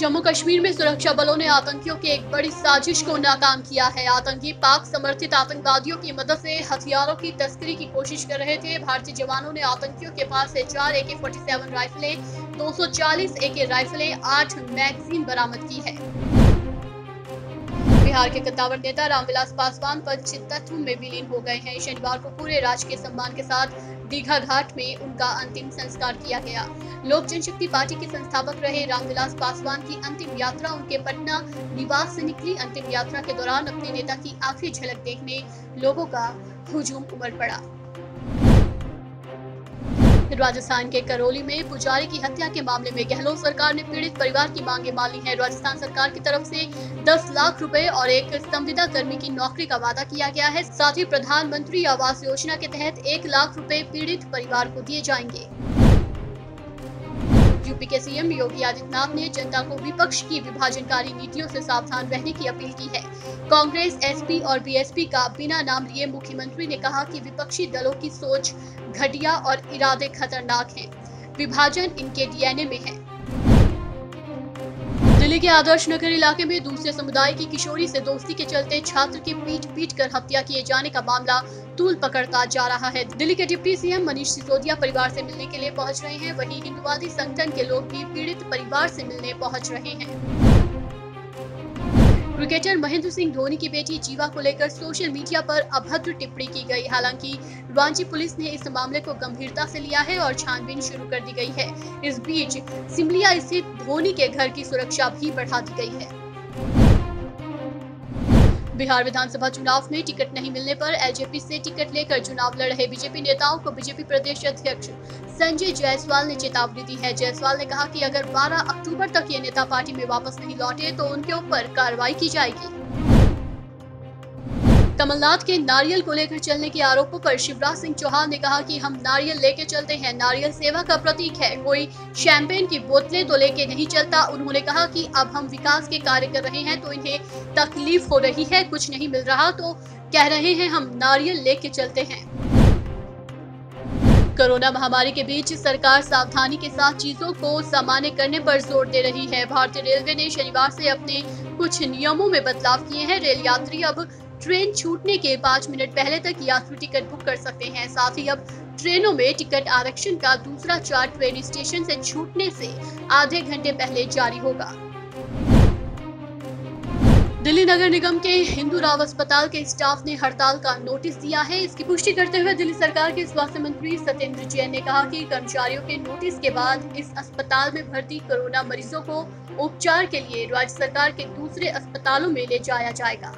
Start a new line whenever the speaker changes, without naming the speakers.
जम्मू कश्मीर में सुरक्षा बलों ने आतंकियों की एक बड़ी साजिश को नाकाम किया है। आतंकी पाक समर्थित आतंकवादियों की मदद से हथियारों की तस्करी की कोशिश कर रहे थे। भारतीय जवानों ने आतंकियों के पास से चार ए के फोर्टी सेवन राइफलें 240 ए के राइफलें, आठ मैगजीन बरामद की है। बिहार के कद्दावर नेता रामविलास पासवान पंचित तत्व में विलीन हो गए हैं। शनिवार को पूरे राजकीय सम्मान के साथ दीघा घाट में उनका अंतिम संस्कार किया गया। लोक जनशक्ति पार्टी के संस्थापक रहे रामविलास पासवान की अंतिम यात्रा उनके पटना निवास से निकली। अंतिम यात्रा के दौरान अपने नेता की आखिरी झलक देखने लोगों का हुजूम उमड़ पड़ा। राजस्थान के करौली में पुजारी की हत्या के मामले में गहलोत सरकार ने पीड़ित परिवार की मांगे मान ली है। राजस्थान सरकार की तरफ़ से 10 लाख रुपए और एक संविदा कर्मी की नौकरी का वादा किया गया है। साथ ही प्रधानमंत्री आवास योजना के तहत एक लाख रूपए पीड़ित परिवार को दिए जाएँगे। यूपी के सीएम योगी आदित्यनाथ ने जनता को विपक्ष की विभाजनकारी नीतियों से सावधान रहने की अपील की है। कांग्रेस, एसपी और बीएसपी का बिना नाम लिए मुख्यमंत्री ने कहा कि विपक्षी दलों की सोच, घटिया और इरादे खतरनाक हैं। विभाजन इनके डीएनए में है। दिल्ली के आदर्श नगर इलाके में दूसरे समुदाय की किशोरी से दोस्ती के चलते छात्र की पीट पीट कर हत्या किए जाने का मामला तूल पकड़ता जा रहा है। दिल्ली के डिप्टी सीएम मनीष सिसोदिया परिवार से मिलने के लिए पहुँच रहे हैं। वहीं हिंदुवादी संगठन के लोग भी पीड़ित परिवार से मिलने पहुँच रहे हैं। क्रिकेटर महेंद्र सिंह धोनी की बेटी जीवा को लेकर सोशल मीडिया पर अभद्र टिप्पणी की गई। हालाँकि रांची पुलिस ने इस मामले को गंभीरता से लिया है और छानबीन शुरू कर दी गई है। इस बीच सिमलिया स्थित धोनी के घर की सुरक्षा भी बढ़ा दी गई है। बिहार विधानसभा चुनाव में टिकट नहीं मिलने पर एलजेपी से टिकट लेकर चुनाव लड़ रहे बीजेपी नेताओं को बीजेपी प्रदेश अध्यक्ष संजय जायसवाल ने चेतावनी दी है। जायसवाल ने कहा कि अगर 12 अक्टूबर तक ये नेता पार्टी में वापस नहीं लौटे तो उनके ऊपर कार्रवाई की जाएगी। कमलनाथ के नारियल को लेकर चलने के आरोपों पर शिवराज सिंह चौहान ने कहा कि हम नारियल लेके चलते हैं। नारियल सेवा का प्रतीक है। कोई शैंपेन की बोतलें तो लेके नहीं चलता। उन्होंने कहा कि अब हम विकास के कार्य कर रहे हैं तो इन्हें तकलीफ़ हो रही है, कुछ नहीं मिल रहा तो कह रहे हैं हम नारियल लेके चलते हैं। कोरोना महामारी के बीच सरकार सावधानी के साथ चीज़ों को सामान्य करने पर ज़ोर दे रही है। भारतीय रेलवे ने शनिवार से अपने कुछ नियमों में बदलाव किए हैं। रेल यात्री अब ट्रेन छूटने के पाँच मिनट पहले तक यात्री टिकट बुक कर सकते हैं। साथ ही अब ट्रेनों में टिकट आरक्षण का दूसरा चार्ट ट्रेन स्टेशन से छूटने से आधे घंटे पहले जारी होगा। दिल्ली नगर निगम के हिंदू राव अस्पताल के स्टाफ ने हड़ताल का नोटिस दिया है। इसकी पुष्टि करते हुए दिल्ली सरकार के स्वास्थ्य मंत्री सत्येंद्र जैन ने कहा कि कर्मचारियों के नोटिस के बाद इस अस्पताल में भर्ती कोरोना मरीजों को उपचार के लिए राज्य सरकार के दूसरे अस्पतालों में ले जाया जाएगा।